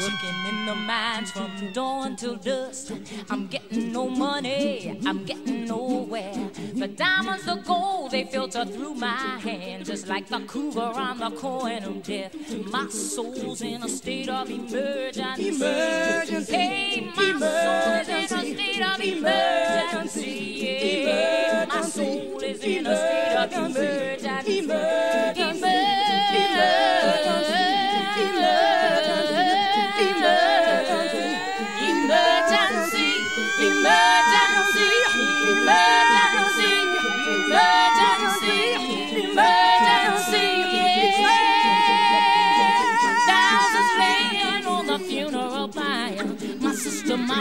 Working in the mines from dawn till dusk. I'm getting no money, I'm getting nowhere. The diamonds, the gold, they filter through my hand, just like the Kruger on the coin of death. My soul's in a state of emergency. Emergency. Hey, my soul is in a state of emergency. Yeah. My soul is in a state of emergency. Emergency,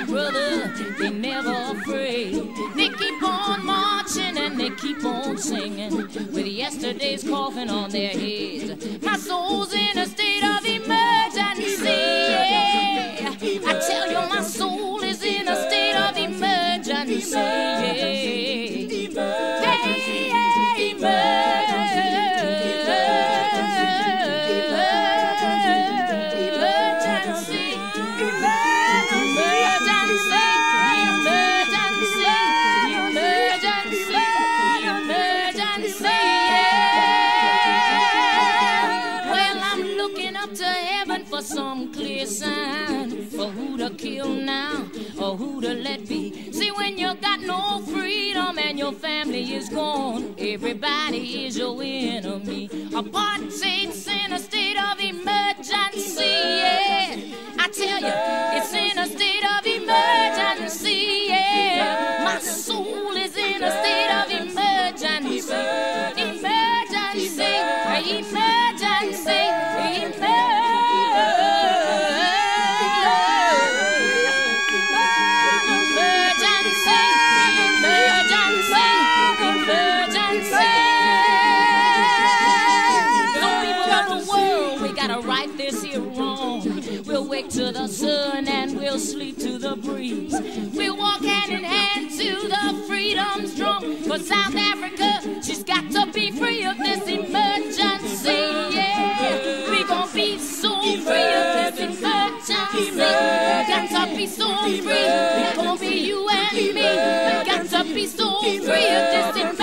brother, they never afraid. They keep on marching and they keep on singing with yesterday's coffin on their heads. My soul's to heaven for some clear sign for who to kill now or who to let be. See, when you got no freedom and your family is gone, everybody is your enemy. Apartheid's in a state of emergency, We'll to the sun and we'll sleep to the breeze. We'll walk hand in hand to the freedom's drum. For South Africa, she's got to be free of this emergency. Yeah, we gon' be so free of this emergency. Got to be so free. It gon' be you and me. Got to be so free of